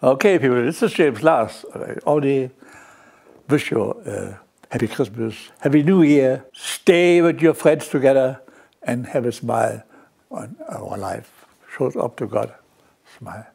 Okay, people, this is James Last. Only wish you a happy Christmas, happy New Year. Stay with your friends together and have a smile on our life. Show up to God. Smile.